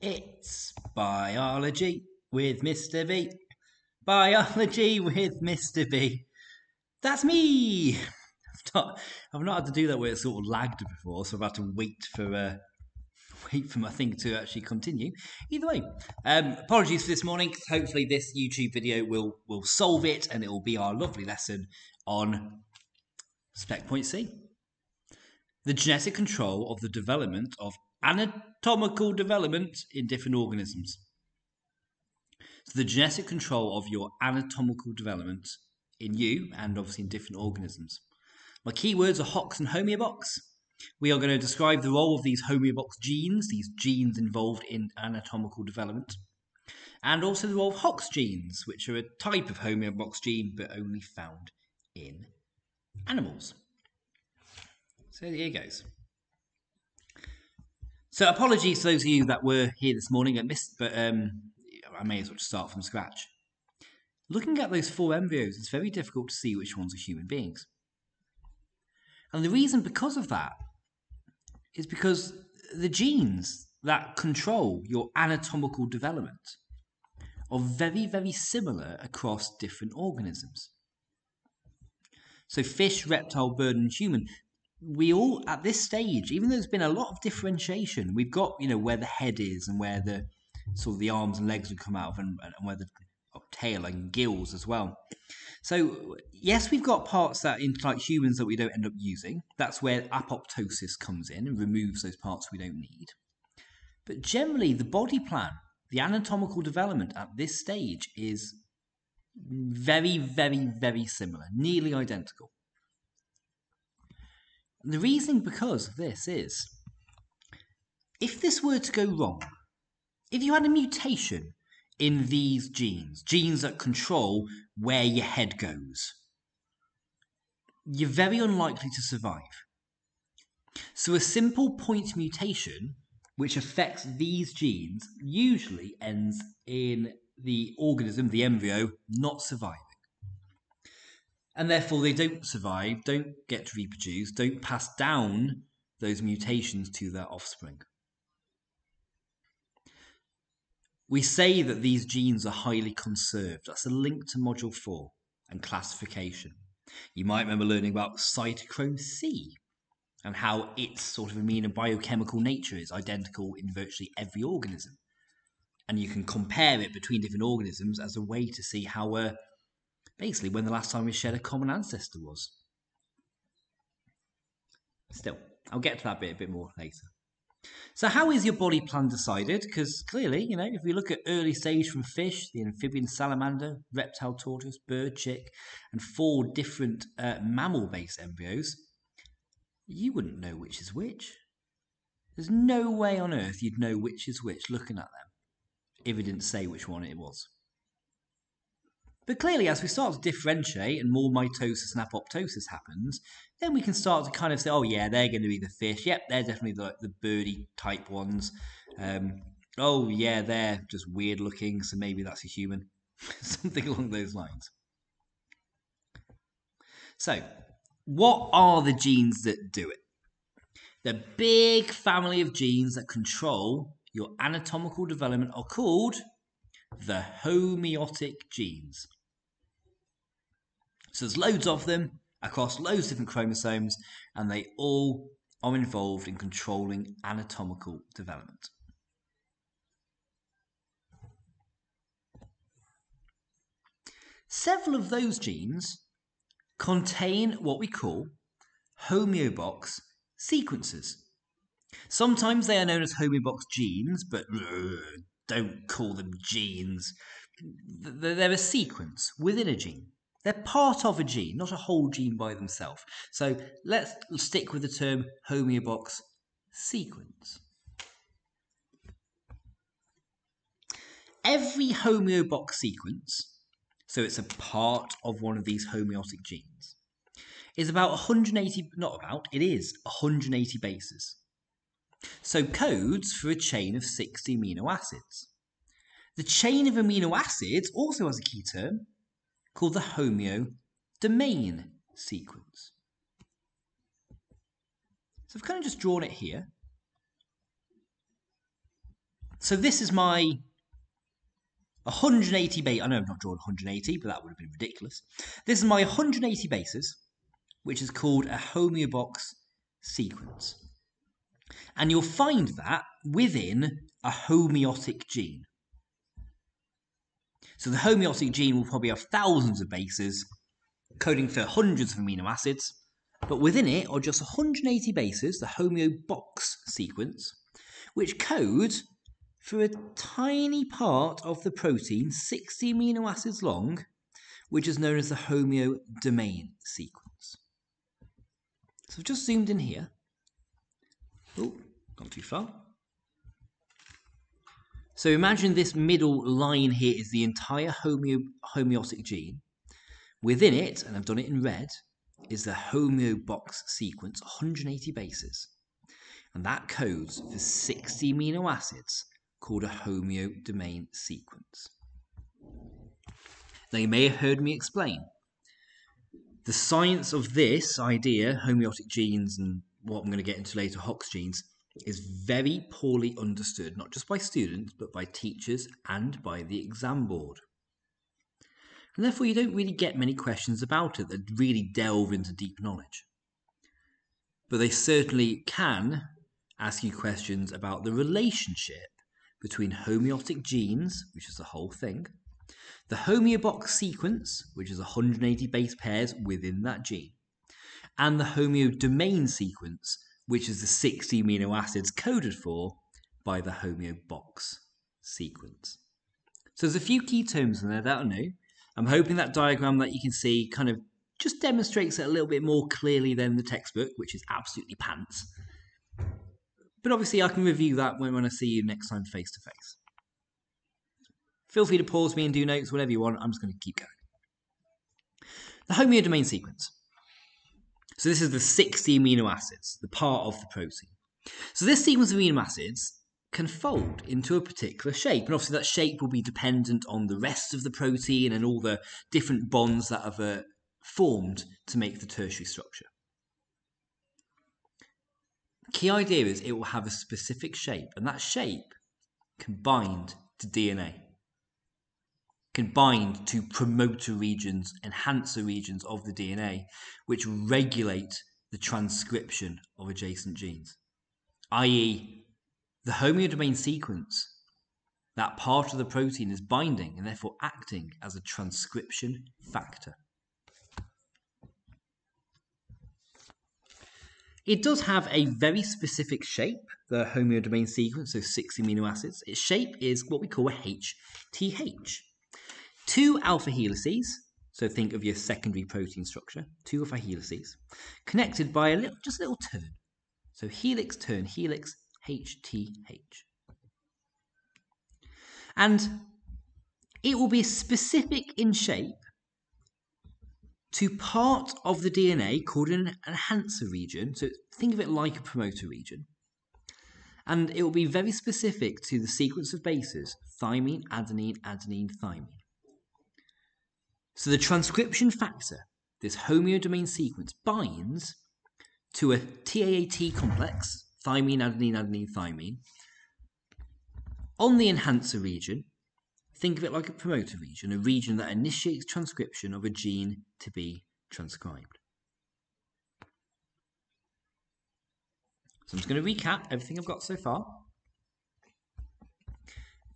It's biology with Mr. B. Biology with Mr. B. That's me. I've not, I've not had to do that where it's sort of lagged before, so I've had to wait for uh, wait for my thing to actually continue. Either way, um, apologies for this morning. Hopefully, this YouTube video will will solve it, and it will be our lovely lesson on spec point C, the genetic control of the development of anatomical development in different organisms. So, the genetic control of your anatomical development in you and obviously in different organisms. My keywords are HOX and homeobox. We are going to describe the role of these homeobox genes, these genes involved in anatomical development, and also the role of HOX genes, which are a type of homeobox gene but only found in animals. So here goes. So apologies to those of you that were here this morning and missed, but um, I may as well start from scratch. Looking at those four embryos, it's very difficult to see which ones are human beings. And the reason because of that is because the genes that control your anatomical development are very, very similar across different organisms. So, fish, reptile, bird, and human, we all at this stage, even though there's been a lot of differentiation, we've got you know where the head is and where the sort of the arms and legs would come out of, and, and where the tail and gills as well. So yes, we've got parts that in like humans that we don't end up using. That's where apoptosis comes in and removes those parts we don't need. But generally, the body plan, the anatomical development at this stage is very, very, very similar, nearly identical. The reason because of this is if this were to go wrong, if you had a mutation in these genes, genes that control where your head goes, you're very unlikely to survive. So, a simple point mutation which affects these genes usually ends in the organism, the embryo, not surviving. And therefore, they don't survive, don't get to reproduce, don't pass down those mutations to their offspring. We say that these genes are highly conserved. That's a link to Module 4 and classification. You might remember learning about cytochrome C and how its sort of mean biochemical nature is identical in virtually every organism. And you can compare it between different organisms as a way to see how, uh, basically, when the last time we shared a common ancestor was. Still, I'll get to that bit a bit more later. So, how is your body plan decided? Because clearly, you know, if we look at early stage from fish, the amphibian salamander, reptile tortoise, bird chick, and four different uh, mammal based embryos, you wouldn't know which is which. There's no way on earth you'd know which is which looking at them if it didn't say which one it was. But clearly, as we start to differentiate and more mitosis and apoptosis happens, then we can start to kind of say, oh, yeah, they're going to be the fish. Yep, they're definitely the, the birdie type ones. Um, oh, yeah, they're just weird looking, so maybe that's a human. Something along those lines. So, what are the genes that do it? The big family of genes that control your anatomical development are called the homeotic genes. So there's loads of them across loads of different chromosomes, and they all are involved in controlling anatomical development. Several of those genes contain what we call homeobox sequences. Sometimes they are known as homeobox genes, but uh, don't call them genes. They're a sequence within a gene. They're part of a gene, not a whole gene by themselves. So let's stick with the term homeobox sequence. Every homeobox sequence, so it's a part of one of these homeotic genes, is about 180, not about, it is 180 bases. So codes for a chain of 60 amino acids. The chain of amino acids also has a key term called the homeo domain sequence. So I've kind of just drawn it here. So this is my 180 base. I know I've not drawn 180, but that would have been ridiculous. This is my 180 bases, which is called a homeobox sequence. And you'll find that within a homeotic gene. So the homeotic gene will probably have thousands of bases, coding for hundreds of amino acids, but within it are just 180 bases, the homeobox sequence, which code for a tiny part of the protein, 60 amino acids long, which is known as the homeodomain sequence. So I've just zoomed in here. Oh, gone too far. So imagine this middle line here is the entire homeo homeotic gene. Within it, and I've done it in red, is the homeobox sequence, 180 bases. And that codes for 60 amino acids called a homeodomain sequence. Now, you may have heard me explain. The science of this idea, homeotic genes, and what I'm going to get into later, Hox genes, is very poorly understood, not just by students, but by teachers and by the exam board. And therefore, you don't really get many questions about it that really delve into deep knowledge. But they certainly can ask you questions about the relationship between homeotic genes, which is the whole thing, the homeobox sequence, which is 180 base pairs within that gene, and the homeodomain sequence, which is the 60 amino acids coded for by the homeobox sequence. So there's a few key terms in there that I know. I'm hoping that diagram that you can see kind of just demonstrates it a little bit more clearly than the textbook, which is absolutely pants. But obviously, I can review that when, when I see you next time face to face. Feel free to pause me and do notes, whatever you want. I'm just going to keep going. The homeodomain sequence. So this is the 60 amino acids, the part of the protein. So this sequence of amino acids can fold into a particular shape. And obviously that shape will be dependent on the rest of the protein and all the different bonds that have uh, formed to make the tertiary structure. Key idea is it will have a specific shape, and that shape can bind to DNA, can bind to promoter regions, enhancer regions of the DNA, which regulate the transcription of adjacent genes, i.e., the homeodomain sequence. That part of the protein is binding and therefore acting as a transcription factor. It does have a very specific shape, the homeodomain sequence, so six amino acids. Its shape is what we call a HTH. Two alpha helices, so think of your secondary protein structure, two alpha helices, connected by a little, just a little turn. So helix, turn, helix, HTH. And it will be specific in shape to part of the DNA called an enhancer region. So think of it like a promoter region. And it will be very specific to the sequence of bases thymine, adenine, adenine, thymine. So the transcription factor, this homeodomain sequence, binds to a TAAT complex, thymine, adenine, adenine, thymine, on the enhancer region Think of it like a promoter region, a region that initiates transcription of a gene to be transcribed. So I'm just going to recap everything I've got so far.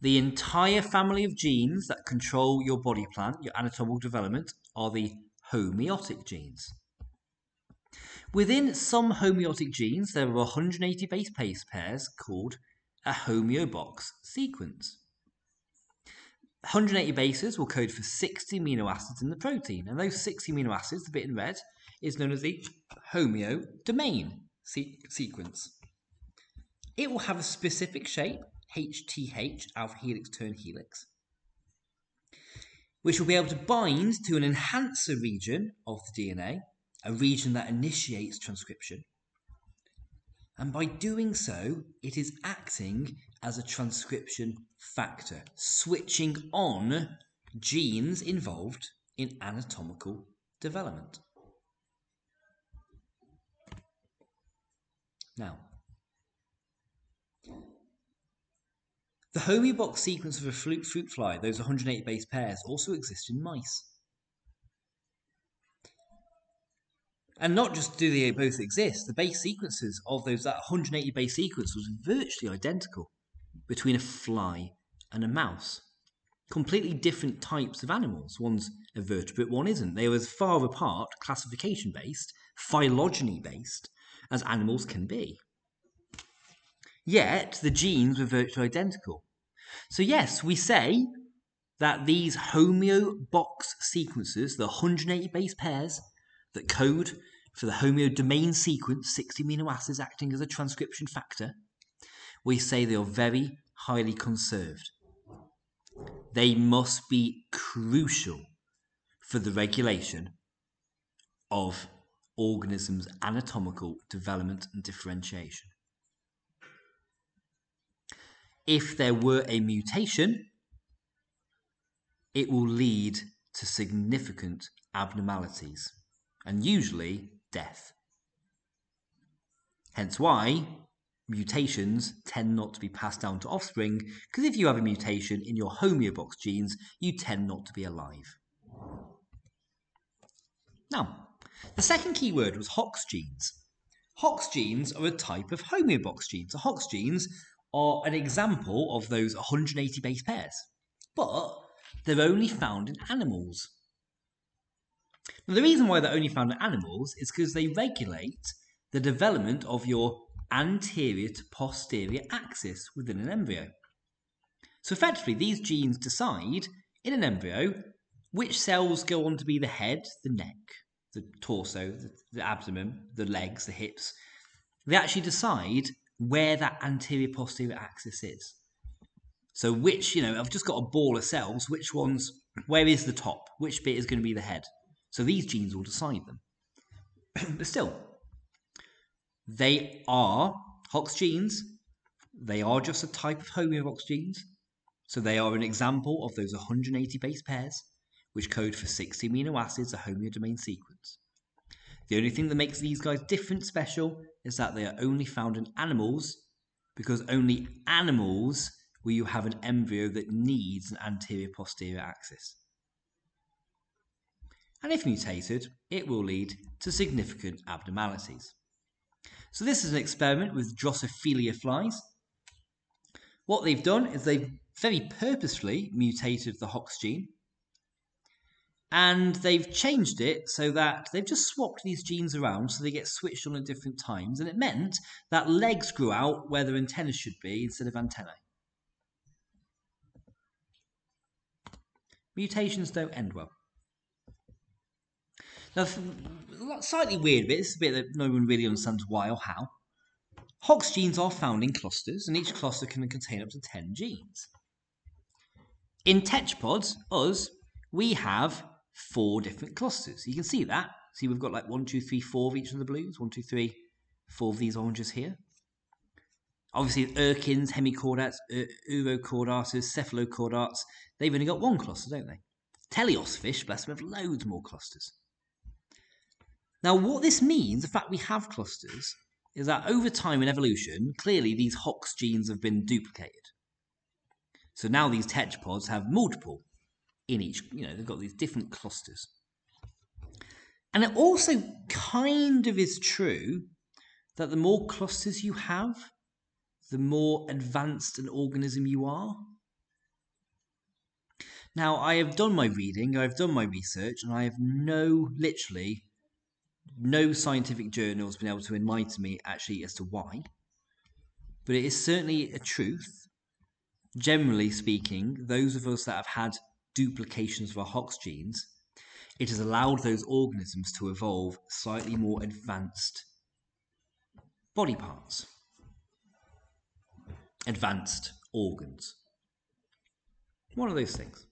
The entire family of genes that control your body plan, your anatomical development, are the homeotic genes. Within some homeotic genes, there are 180 base pair pairs called a homeobox sequence. 180 bases will code for 60 amino acids in the protein, and those 60 amino acids, the bit in red, is known as the homeodomain se- sequence. It will have a specific shape, HTH, alpha helix turn helix, which will be able to bind to an enhancer region of the DNA, a region that initiates transcription. And by doing so, it is acting as a transcription factor, switching on genes involved in anatomical development. Now, The homeobox sequence of a fruit, fruit fly, those 180 base pairs, also exist in mice. And not just do they both exist, the base sequences of those that 180 base sequence was virtually identical between a fly and a mouse. Completely different types of animals. One's a vertebrate, one isn't. They were as far apart, classification based, phylogeny based, as animals can be. Yet the genes were virtually identical. So, yes, we say that these homeobox sequences, the 180 base pairs that code for the homeodomain sequence, 60 amino acids acting as a transcription factor, we say they are very highly conserved. They must be crucial for the regulation of organisms' anatomical development and differentiation. If there were a mutation, it will lead to significant abnormalities and usually death. Hence why mutations tend not to be passed down to offspring, because if you have a mutation in your homeobox genes, you tend not to be alive. Now, the second key word was Hox genes. Hox genes are a type of homeobox genes. So Hox genes are an example of those 180 base pairs, but they're only found in animals. Now, the reason why they're only found in animals is because they regulate the development of your anterior to posterior axis within an embryo. So, effectively, these genes decide in an embryo which cells go on to be the head, the neck, the torso, the, the abdomen, the legs, the hips. They actually decide where that anterior posterior axis is. So, which, you know, I've just got a ball of cells, which ones, where is the top? Which bit is going to be the head? So, these genes will decide them. but still, they are Hox genes. They are just a type of homeobox genes. So they are an example of those 180 base pairs, which code for 60 amino acids, a homeodomain sequence. The only thing that makes these guys different special is that they are only found in animals, because only animals will you have an embryo that needs an anterior posterior axis. And if mutated, it will lead to significant abnormalities. So this is an experiment with Drosophila flies. What they've done is they've very purposefully mutated the Hox gene and they've changed it so that they've just swapped these genes around so they get switched on at different times and it meant that legs grew out where their antennas should be instead of antennae. Mutations don't end well. Now, slightly weird bit, this is a bit that no one really understands why or how. Hox genes are found in clusters, and each cluster can contain up to 10 genes. In tetrapods, us, we have four different clusters. You can see that. See, we've got like one, two, three, four of each of the blues. One, two, three, four of these oranges here. Obviously, Urchins, hemichordates, uh, urochordates, cephalochordates, they've only got one cluster, don't they? Teleost fish, bless them, have loads more clusters. Now, what this means, the fact we have clusters, is that over time in evolution, clearly these Hox genes have been duplicated. So now these tetrapods have multiple in each, you know, they've got these different clusters. And it also kind of is true that the more clusters you have, the more advanced an organism you are. Now, I have done my reading, I've done my research, and I have no, literally, no scientific journal has been able to enlighten me actually as to why. But it is certainly a truth. Generally speaking, those of us that have had duplications of our Hox genes, it has allowed those organisms to evolve slightly more advanced body parts, advanced organs. One of those things.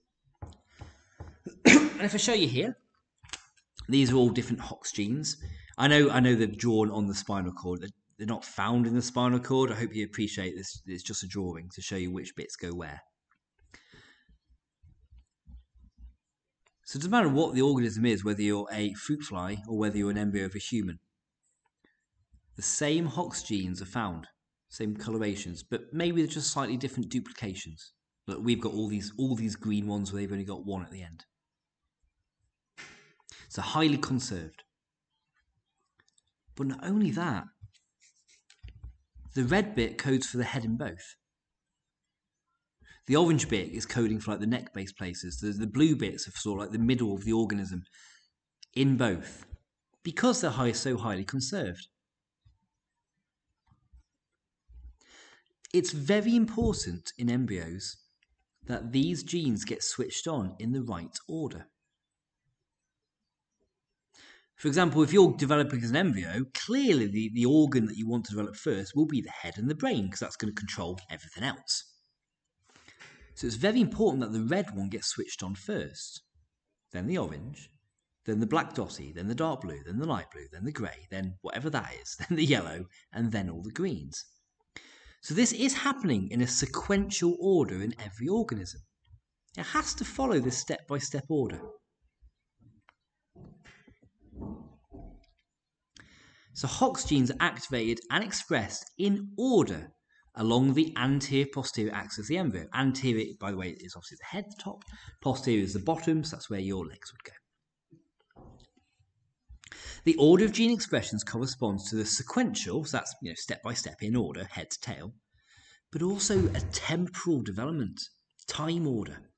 and if I show you here, these are all different Hox genes. I know, I know they're drawn on the spinal cord. They're, they're not found in the spinal cord. I hope you appreciate this. It's just a drawing to show you which bits go where. So it doesn't matter what the organism is, whether you're a fruit fly or whether you're an embryo of a human. The same Hox genes are found. same colorations, but maybe they're just slightly different duplications. Look, we've got all these all these green ones where they've only got one at the end. So highly conserved. But not only that, the red bit codes for the head in both. The orange bit is coding for like the neck base places. The, the blue bits are sort of like the middle of the organism in both because they're high, so highly conserved. It's very important in embryos that these genes get switched on in the right order. For example, if you're developing as an embryo, clearly the, the organ that you want to develop first will be the head and the brain because that's going to control everything else. So it's very important that the red one gets switched on first, then the orange, then the black dotty, then the dark blue, then the light blue, then the grey, then whatever that is, then the yellow, and then all the greens. So this is happening in a sequential order in every organism. It has to follow this step by step order. So Hox genes are activated and expressed in order along the anterior posterior axis of the embryo. Anterior, by the way, is obviously the head, the top. Posterior is the bottom, so that's where your legs would go. The order of gene expressions corresponds to the sequential, so that's you know step by step in order, head to tail, but also a temporal development, time order.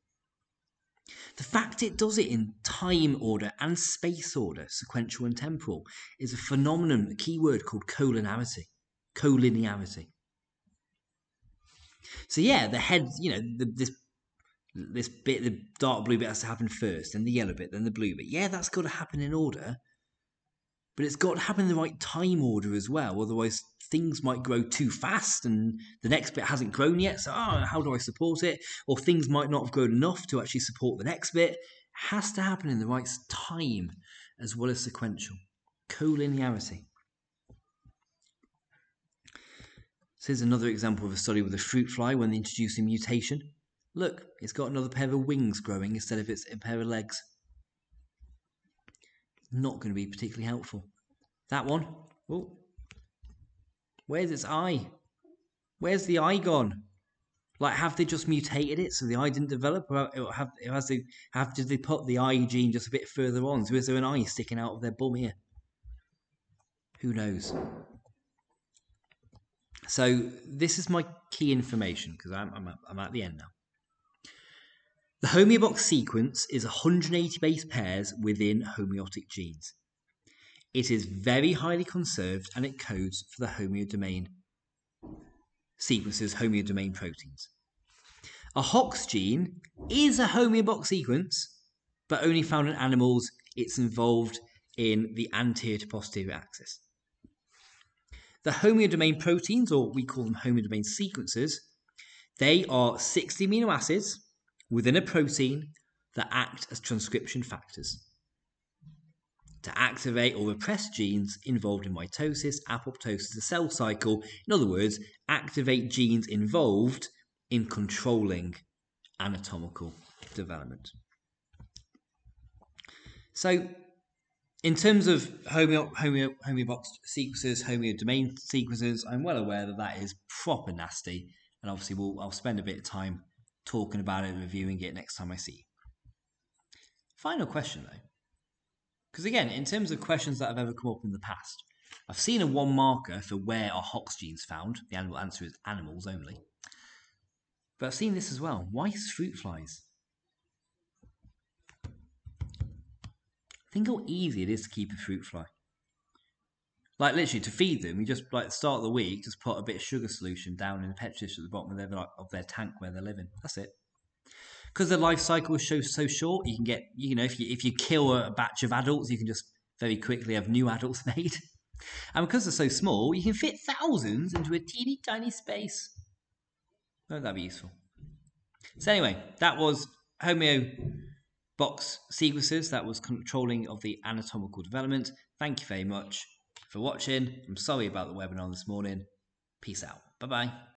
The fact it does it in time order and space order, sequential and temporal, is a phenomenon, a key word called collinearity. Collinearity. So yeah, the head, you know, the, this this bit, the dark blue bit has to happen first, then the yellow bit, then the blue bit. Yeah, that's got to happen in order, but it's got to happen in the right time order as well. Otherwise, things might grow too fast, and the next bit hasn't grown yet. So, oh, how do I support it? Or things might not have grown enough to actually support the next bit. It has to happen in the right time as well as sequential collinearity. So here's another example of a study with a fruit fly when they introduce a mutation. Look, it's got another pair of wings growing instead of its pair of legs. Not going to be particularly helpful. That one, oh, where's its eye? Where's the eye gone? Like, have they just mutated it so the eye didn't develop, or have has they have did they put the eye gene just a bit further on? So is there an eye sticking out of their bum here? Who knows? So this is my key information because I'm, I'm, I'm at the end now. The homeobox sequence is 180 base pairs within homeotic genes. It is very highly conserved and it codes for the homeodomain sequences, homeodomain proteins. A HOX gene is a homeobox sequence, but only found in animals. It's involved in the anterior to posterior axis. The homeodomain proteins, or we call them homeodomain sequences, they are 60 amino acids within a protein that act as transcription factors to activate or repress genes involved in mitosis, apoptosis, the cell cycle. In other words, activate genes involved in controlling anatomical development. So, in terms of homeo, homeo, homeobox sequences, homeodomain sequences, I'm well aware that that is proper nasty, and obviously we'll, I'll spend a bit of time talking about it, and reviewing it next time I see you. Final question though, because again, in terms of questions that have ever come up in the past, I've seen a one marker for where are Hox genes found. The animal answer is animals only. But I've seen this as well. Why fruit flies? Think how easy it is to keep a fruit fly. Like literally to feed them, you just like start of the week, just put a bit of sugar solution down in a petri dish at the bottom of their of their tank where they're living. That's it. Because the life cycle is so so short, you can get you know if you if you kill a batch of adults, you can just very quickly have new adults made. And because they're so small, you can fit thousands into a teeny tiny space. Won't that be useful? So anyway, that was Homeo box sequences that was controlling of the anatomical development. Thank you very much for watching. I'm sorry about the webinar this morning. Peace out. Bye bye.